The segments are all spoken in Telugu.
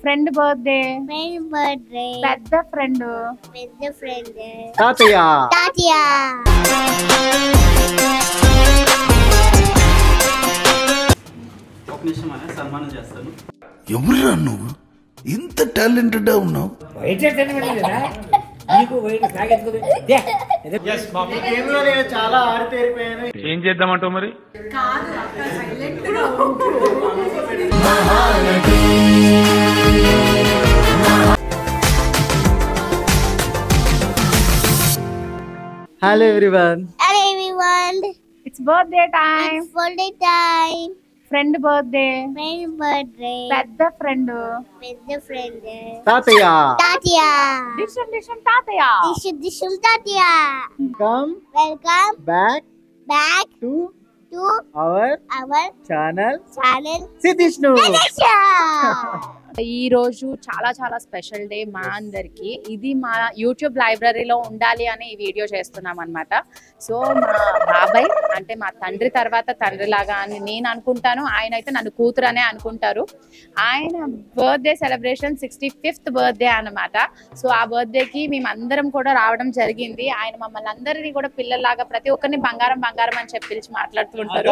ఫ్రెండ్ బర్త్డే ఫ్రెండ్ బర్త్డే పెద్ద ఫ్రెండ్ పెద్ద ఫ్రెండ్ తాతయ్య. తాతయ్య. ఒక నిమిషం అనే సన్మానం చేస్తాను. ఎవరురా నువ్వు? ఇంత టాలెంటెడ్ ఉన్నావు. చాలా ఆరితేరిపోయాను. ఏం చేద్దామంటావు మరి? Hello everyone Hello everyone. It's birthday time It's birthday time. Friend birthday Friend birthday. పెద్ద ఫ్రెండ్ పెద్ద ఫ్రెండ్ తాతయ్య. తాతయ్య. డిషన్ డిషన్ తాతయ్య. దిశు దిశు తాతయ్య. Come welcome back back to to our our channel channel సిద్ధిష్ణు ఈ రోజు చాలా చాలా స్పెషల్ డే మా అందరికి. ఇది మా యూట్యూబ్ లైబ్రరీలో ఉండాలి అని ఈ వీడియో చేస్తున్నాం అనమాట సో మా బాబాయ్ అంటే మా తండ్రి తర్వాత తండ్రి లాగా అని నేను అనుకుంటాను. ఆయన అయితే నన్ను కూతురు అనే అనుకుంటారు. ఆయన birthday celebration sixty fifth birthday అనమాట సో ఆ బర్త్డేకి మేమందరం కూడా రావడం జరిగింది. ఆయన మమ్మల్ని అందరినీ కూడా పిల్లల్లాగా ప్రతి ఒక్కరిని బంగారం బంగారం అని చెప్పి పిలిచి మాట్లాడుతుంటారు.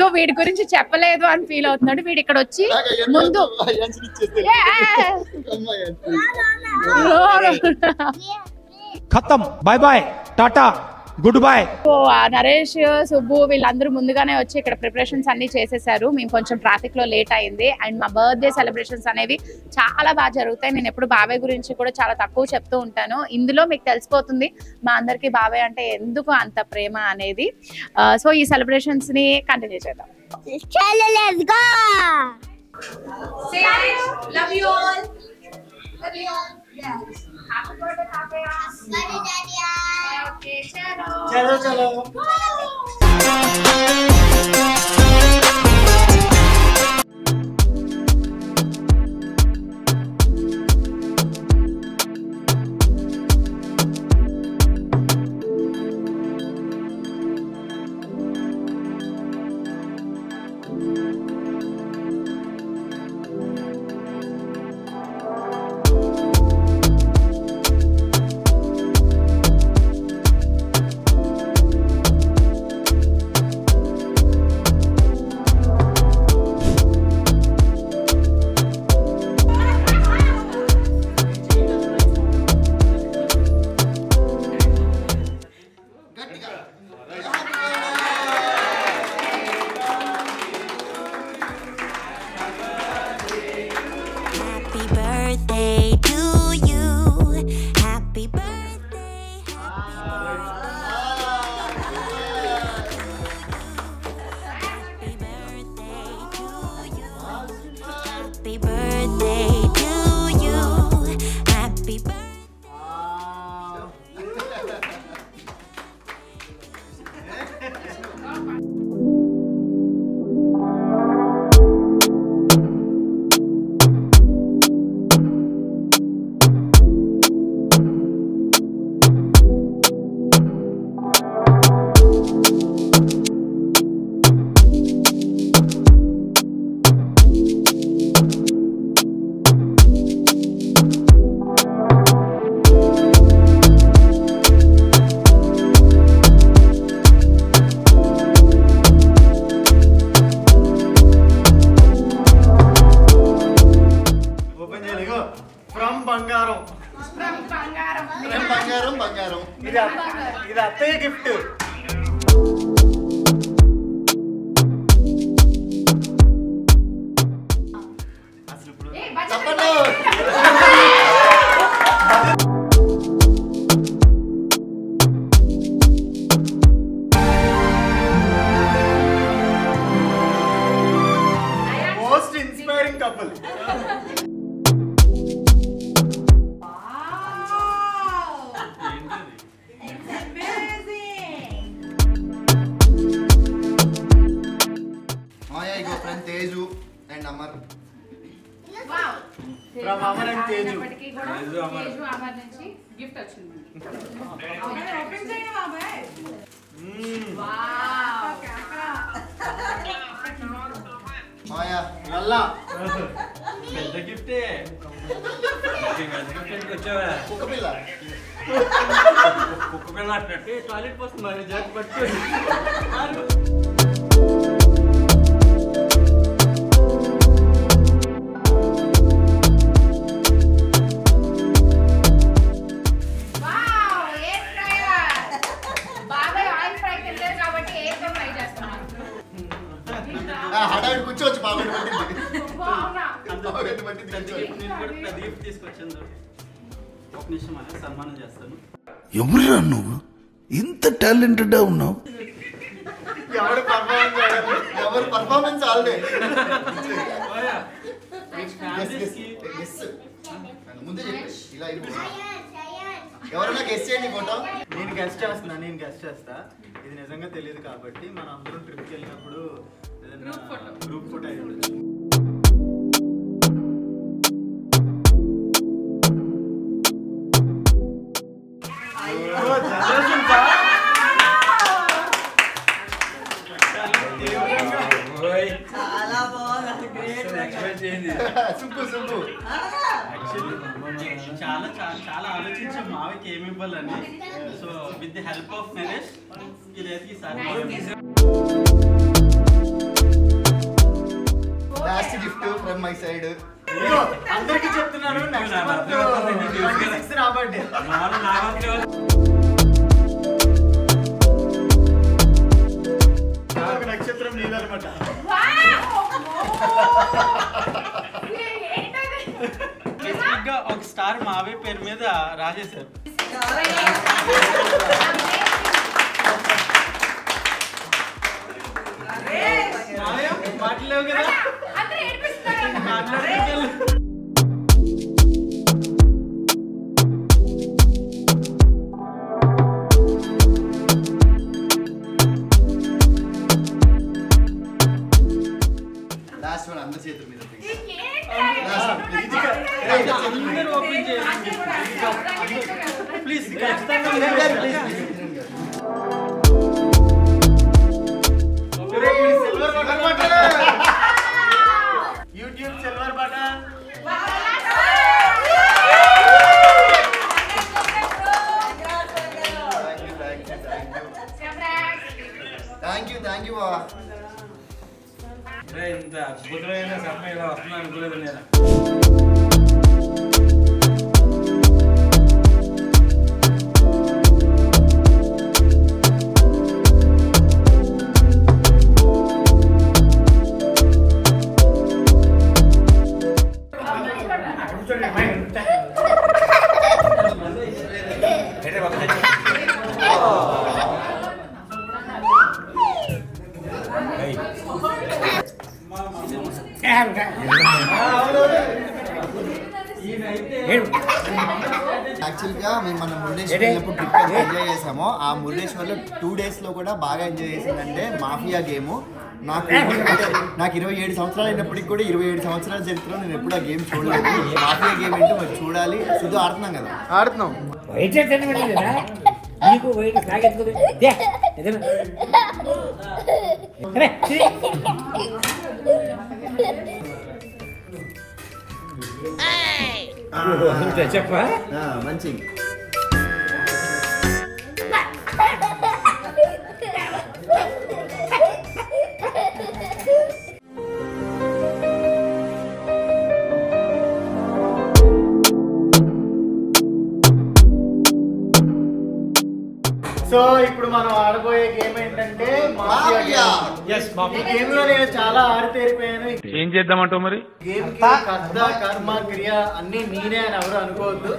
సో వీడి గురించి చెప్పలేదు అని ఫీల్ అవుతున్నాడు. వీడు ఇక్కడ వచ్చి ముందు ఖతం. Bye bye tata good bye so ఆ నరేష్ సుబ్బు వీళ్ళందరూ ముందుగానే వచ్చి ఇక్కడ ప్రిపరేషన్స్ అన్ని చేసేసారు. మేము కొంచెం ట్రాఫిక్లో లేట్ అయింది. అండ్ మా బర్త్డే సెలబ్రేషన్స్ అనేవి చాలా బాగా జరుగుతాయి. నేను ఎప్పుడు బాబాయ్ గురించి కూడా చాలా తక్కువ చెప్తూ ఉంటాను. ఇందులో మీకు తెలిసిపోతుంది మా అందరికి బాబాయ్ అంటే ఎందుకు అంత ప్రేమ అనేది. సో ఈ సెలబ్రేషన్స్ని కంటిన్యూ చేద్దాం. చలో let's go love you all చలో చలో Happy బంగారం ఇది అత్త- ఇది Amar from Amar and Teju gift వచ్చింది మ్మ్. నల్ల పెద్ద గిఫ్టే పెద్ద గిఫ్ట్ వచ్చావా కుక్క పిల్ల కుక్క పిల్ల అట్టే టాయిలెట్ పోతుంది మరి జాగ్రత్త పట్టుకోండి ఎవరు పర్ఫార్మెన్స్ చేయాలి ఎవరు పర్ఫార్మెన్స్ ఆల్డే ముందే చెప్పి ఇలా ఎవరైనా గెస్ చేయండి ఫోటో నేను గెస్ట్ చేస్తున్నా నేను గెస్ట్ చేస్తా. ఇది నిజంగా తెలియదు కాబట్టి మనం అందరం ట్రిప్కి వెళ్ళినప్పుడు గ్రూప్ ఫోటో అయి చేయండి. సుబ్బు సుబ్బు చాలా చాలా చాలా ఆలోచించాం. మావికి ఏమి ఇవ్వాలని. So with the help of Naresh ఈసారి last gift from my side అందరికీ చెప్తున్నాను నెక్స్ట్ నా బర్త్డే ఒక నక్షత్రం నీదనమాట స్టార్ మావి పేరు మీద రాసేశారు మావయ్య, మాటలేవు కదా Please. యాక్చువల్గా మేము మన మురుడేశ్వర్ వెళ్ళినప్పుడు ట్రిప్ ఎంజాయ్ చేసామో. ఆ మురుడేశ్వర్లో టూ డేస్లో కూడా బాగా ఎంజాయ్ చేసిందంటే మాఫియా గేమ్. నాకు అంటే నాకు ఇరవై ఏడు సంవత్సరాలు అయినప్పటికి కూడా ఇరవై ఏడు సంవత్సరాల చరిత్రలో నేను ఎప్పుడు ఆ గేమ్ చూడలేదు. మాఫియా గేమ్ ఏంటో మరి చూడాలి. శుద్ధ ఆడుతున్నాం కదా? ఆడుతున్నాం. నీకు వైట్ సాగెత్తుకుని ఏదైనా. చెప్పా ఆ, మంచి సో ఇప్పుడు మనం ఆడబోయే గేమ్ ఏంటంటే మాఫియా. ఈ గేమ్లో నేను చాలా ఆరితేరిపోయాను. ఏం చేద్దామంటావు మరి? కర్మ క్రియ అన్ని నేనే అని ఎవరు అనుకోవద్దు.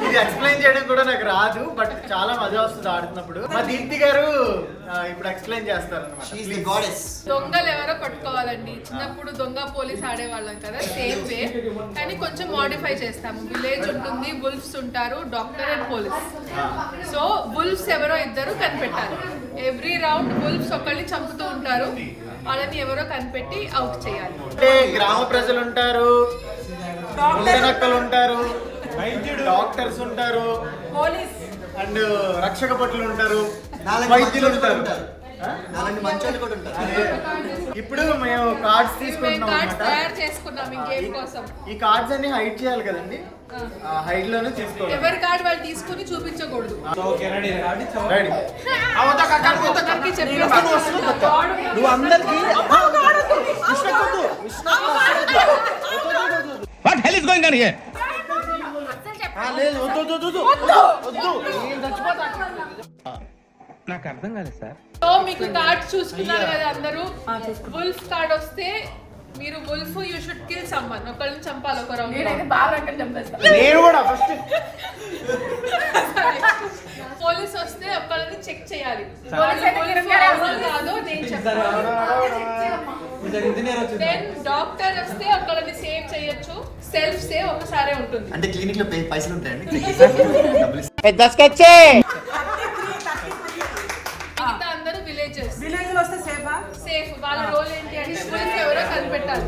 ఇది? ఎక్స్ప్లెయిన్ చేయడం కూడా నాకు రాదు బట్ చాలా మజా వస్తుంది ఆడుతున్నప్పుడు. మా దీప్తి గారు ఆ, ఇప్పుడు ఎక్స్ప్లెయిన్ చేస్తారు షీఈ్ ది గాడెస్ దొంగలు ఎవరో పట్టుకోవాలండి. చిన్నప్పుడు దొంగ పోలీస్ ఆడేవాళ్ళం కదా సేమ్ వే. కానీ కొంచెం మోడిఫై చేస్తాము. విలేజ్ ఉంటుంది వుల్ఫ్స్ ఉంటారు doctor and police so wolves ఎవరో ఇద్దరు కనిపెట్టాలి. ఎవ్రీ రౌండ్ వుల్ఫ్స్ ఒకళ్ళని చంపుతూ ఉంటారు. వాళ్ళని ఎవరో కనిపెట్టి అవుట్ చేయాలి. అంటే గ్రామ ప్రజలు ఉంటారు నక్కలు ఉంటారు డాక్టర్స్ ఉంటారు పోలీస్. అండ్ రక్షక భటులు ఉంటారు నాలుగు వైద్యులు ఉంటారు. అలాంటి మంచోళ్ళు కూడా ఉంటారు. ఇప్పుడు మేము కార్డ్స్ తీసుకుంటున్నాం కార్డ్స్ అన్నమాట. తయారు చేసుకున్నాం ఈ గేమ్ కోసం. ఈ కార్డ్స్ అన్ని హైడ్ చేయాలి కదండి? ఆ. హైడ్లోనే తీసుకోవాలి. ఎవరి కార్డ్ వాళ్ళు తీసుకుని చూపించకూడదు. రెడీ అందరికీ చెప్పేస్తాను. నువ్వు అందరికి what hell is going on here లేదు వద్దు. వద్దు. వద్దు. వద్దు. నేను చచ్చిపోతా. నాకు అర్థం కాలేదు సార్. సో మీకు కార్డ్ చూసుకున్నారు కదా అందరూ? వుల్ఫ్ కార్డ్ వస్తే మీరు wolf you should kill someone ఒకళ్ళని చంపాలి ఒక రౌండ్ బాగా చంపేస్తా నేను కూడా ఫస్ట్ పోలీస్ వస్తే ఒకళ్ళని చెక్ చేయాలి. అయితే కాదో నేను చెప్తాను దెన్ డాక్టర్ వస్తే ఒకళ్ళని సేవ్ చేయొచ్చు. సెల్ఫ్ సేవ్ ఒకసారే ఉంటుంది. అంటే క్లినిక్లో పైసలు ఉంటాయండి. పెద్ద స్కెచ్ విలేజ్ వస్తే సేఫా? సేఫ్. వాళ్ళ రోల్ ఏంటి అంటే పోలీస్ ఎవరో కనిపెట్టాలి.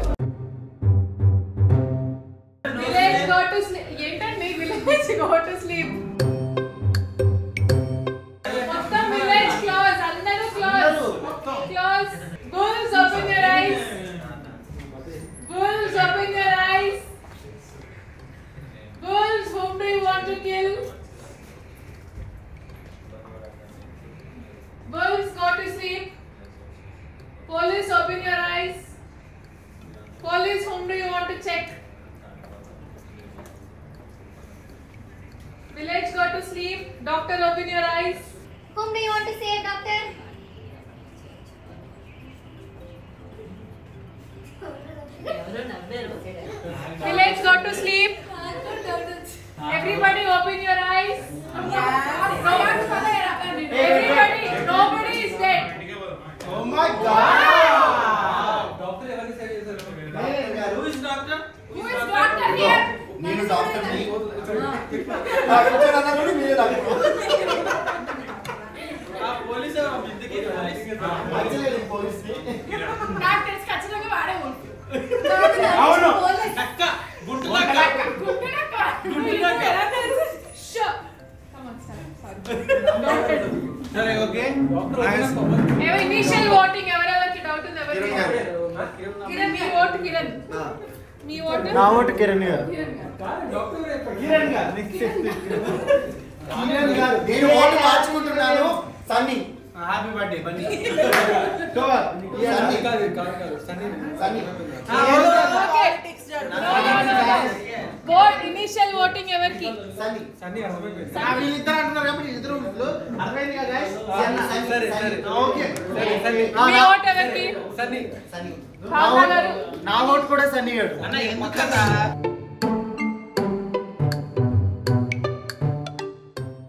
Police, open your eyes. Police, whom do you want to check? Village, go to sleep. Doctor, open your eyes. Whom do you want to save, doctor? Village, go to sleep. Everybody, open your eyes. Everybody, nobody is dead. Oh my God. నేను డాక్టర్ని ఆ పోలీస్ బిడ్డకి మంచిలేదు పోలీస్ని నాకు తెలిసి ఖచ్చితంగా వాడే ఉంటాడు. అవును నక్క గుంటు నక్క గుండెనక్క. నీకు ఎలా తెలుసు? Show. Come on, sir. Sorry. సరే ఓకే ఏవో ఇనిషియల్ ఓటింగ్ ఎవరెవరికి డౌట్ ఉంది ఎవరికి కిరణ్ గారు. కిరణ్ మీ ఓటు కిరణ్ ఆ. మీ ఓటు నా ఓటు కిరణ్ గారు. కిరణ్ గారు. కిరణ్ గారు. కిరణ్ గారు. నేను vote మార్చుకుంటున్నాను. Sunny. Happy birthday Bunny. Sunny. Okay. Vote initial voting ఎవరికి? కదా నా ఓటు కూడా సన్నీ గారు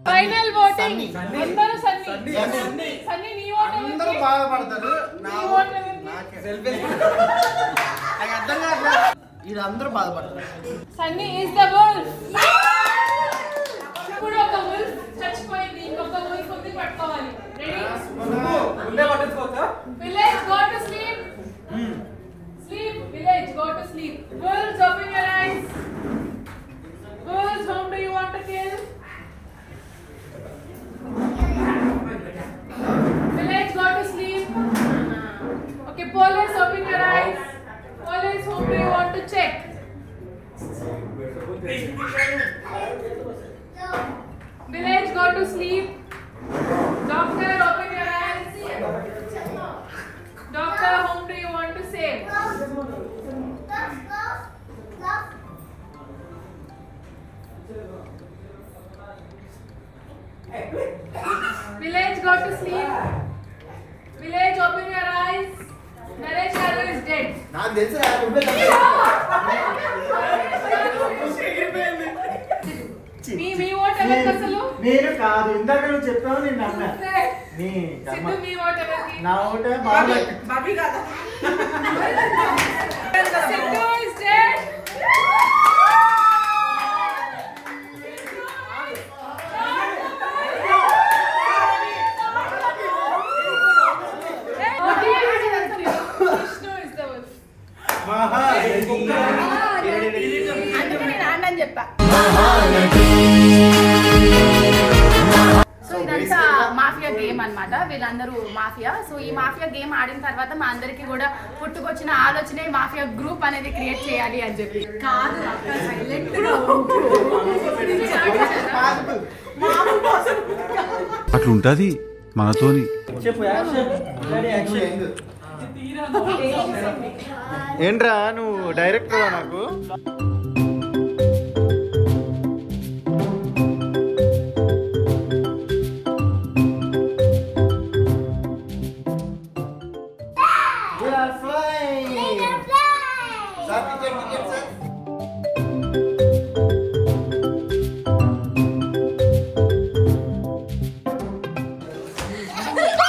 ఫైనల్ ఓటింగ్. అందరూ సన్నీ. సన్నీ. సన్నీ. నీ ఓట్ అందరూ బాధపడతారు. నా ఓటు నాకు అర్థం కావట్లేదు. వీళ్ళందరూ బాధపడతారు. సన్నీ ఇస్ ద వుల్ఫ్ ఇప్పుడు ఒక వుల్ఫ్ చచ్చిపోయింది ఇంకొక వుల్ఫ్ ఉంది పట్టుకోవాలి. Ready village go to sleep sleep village go to sleep wolves open your Village, go to sleep. Village, open your eyes. Naresh Yaru is dead. నాకు తెలుసు మీ మీ ఓట్ ఎవరికి అసలు? నేను కాదు. ఇందాక నువ్వు చెప్పావు నేను నమ్మా నీ. సిద్ధు మీ ఓట్ ఎవరికి? నా ఓటే బాగా బాబీ కాదా? సిద్ధు తర్వాత మా అందరికి కూడా పుట్టుకొచ్చిన ఆలోచన మాఫియా గ్రూప్ అనేది క్రియేట్ చేయాలి అని చెప్పి. కాదు అట్లుంటది మనతోని. ఏంట్రా నువ్వు డైరెక్టరా నాకు? Oh,